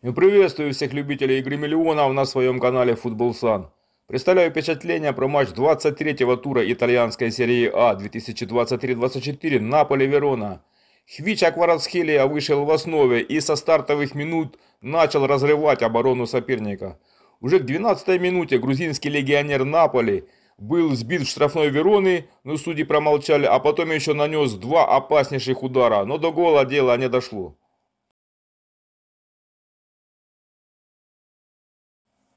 Приветствую всех любителей игры миллионов на своем канале Футбол Сан. Представляю впечатления про матч 23-го тура итальянской серии А 2023-24 Наполе-Верона. Хвича Кварацхелия вышел в основе и со стартовых минут начал разрывать оборону соперника. Уже к 12-й минуте грузинский легионер Наполи был сбит в штрафной Вероны, но судьи промолчали, а потом еще нанес два опаснейших удара, но до гола дело не дошло.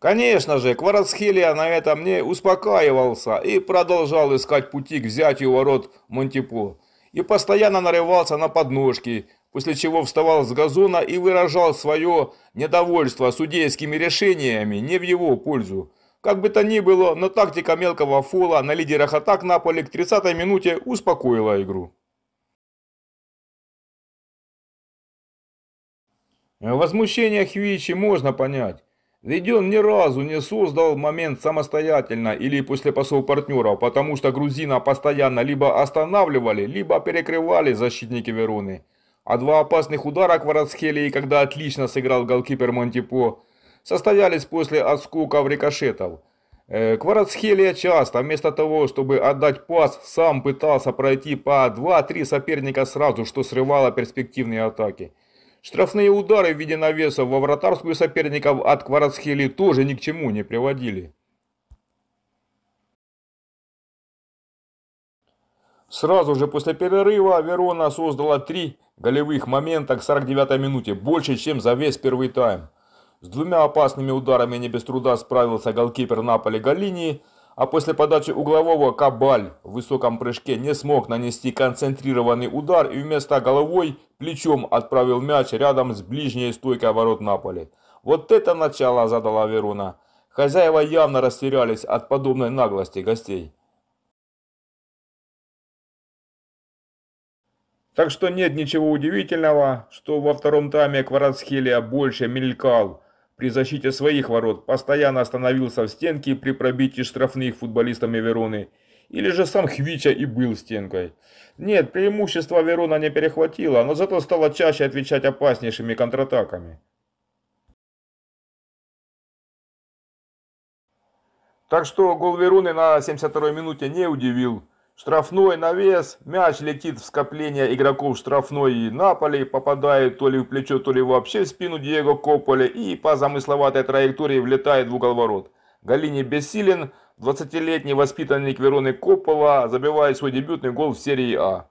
Конечно же, Кварацхелия на этом не успокаивался и продолжал искать пути к взятию ворот Монтипо. И постоянно нарывался на подножки, после чего вставал с газона и выражал свое недовольство судейскими решениями не в его пользу. Как бы то ни было, но тактика мелкого фола на лидерах атак Наполи к 30-й минуте успокоила игру. Возмущение Хвичи можно понять. Ведь он ни разу не создал момент самостоятельно или после пасов партнеров, потому что грузина постоянно либо останавливали, либо перекрывали защитники Вероны. А два опасных удара Кварацхелии, когда отлично сыграл голкипер Монтипо, состоялись после отскоков рикошетов. Э, Кварацхелия часто, вместо того, чтобы отдать пас, сам пытался пройти по 2-3 соперника сразу, что срывало перспективные атаки. Штрафные удары в виде навесов во вратарскую соперников от Кварацхели тоже ни к чему не приводили. Сразу же после перерыва Верона создала три голевых момента к 49-й минуте, больше, чем за весь первый тайм. С двумя опасными ударами не без труда справился голкипер Наполи Галлини, а после подачи углового Кабаль в высоком прыжке не смог нанести концентрированный удар и вместо головой плечом отправил мяч рядом с ближней стойкой ворот Наполи. Вот это начало задала Верона. Хозяева явно растерялись от подобной наглости гостей. Так что нет ничего удивительного, что во втором тайме Кварацхелия больше мелькал при защите своих ворот, постоянно остановился в стенке при пробитии штрафных футболистами Вероны, или же сам Хвича и был стенкой. Нет, преимущество Верона не перехватило, но зато стало чаще отвечать опаснейшими контратаками. Так что гол Вероны на 72-й минуте не удивил. Штрафной навес, мяч летит в скопление игроков штрафной Наполи, попадает то ли в плечо, то ли вообще в спину Диего Копполе и по замысловатой траектории влетает в угол ворот. Галини бессилен, 20-летний воспитанник Вероны Коппола забивает свой дебютный гол в серии А.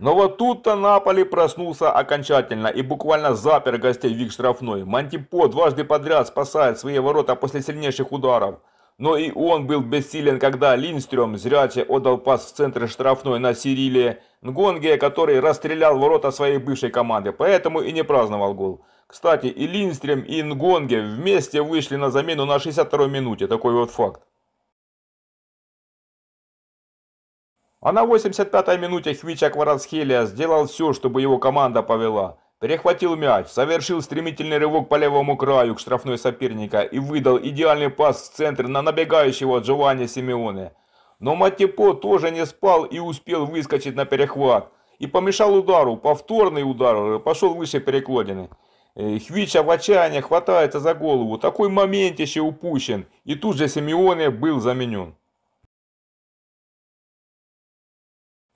Но вот тут-то Наполи проснулся окончательно и буквально запер гостей в их штрафной. Мантипо дважды подряд спасает свои ворота после сильнейших ударов. Но и он был бессилен, когда Линстрём зряче отдал пас в центре штрафной на Сириле Нгонге, который расстрелял ворота своей бывшей команды, поэтому и не праздновал гол. Кстати, и Линстрем, и Нгонге вместе вышли на замену на 62-й минуте, такой вот факт. А на 85-й минуте Хвича Кварацхелия сделал все, чтобы его команда повела. Перехватил мяч, совершил стремительный рывок по левому краю к штрафной соперника и выдал идеальный пас в центр на набегающего Джованни Симеоне. Но Матипо тоже не спал и успел выскочить на перехват. И помешал удару, повторный удар, пошел выше перекладины. Хвича в отчаянии хватается за голову, такой момент еще упущен, и тут же Симеоне был заменен.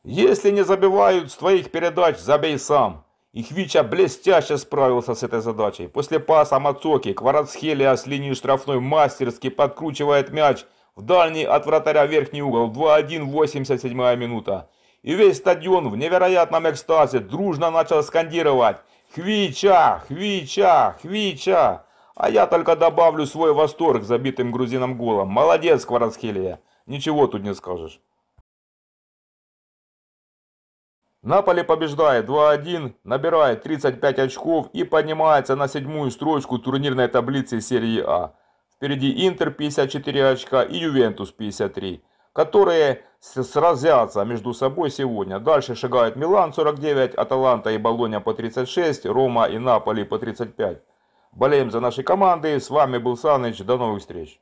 Если не забивают с твоих передач, забей сам. И Хвича блестяще справился с этой задачей. После паса Мацоки Кварацхелия с линии штрафной мастерски подкручивает мяч в дальний от вратаря верхний угол. 2-1, 87 минута. И весь стадион в невероятном экстазе дружно начал скандировать «Хвича! Хвича! Хвича!» А я только добавлю свой восторг забитым грузином голом. Молодец, Кварацхелия. Ничего тут не скажешь. Наполе побеждает 2-1, набирает 35 очков и поднимается на седьмую строчку турнирной таблицы серии А. Впереди Интер 54 очка и Ювентус 53, которые сразятся между собой сегодня. Дальше шагают Милан 49, Аталанта и Болоня по 36, Рома и Наполи по 35. Болеем за наши команды. С вами был Саныч. До новых встреч.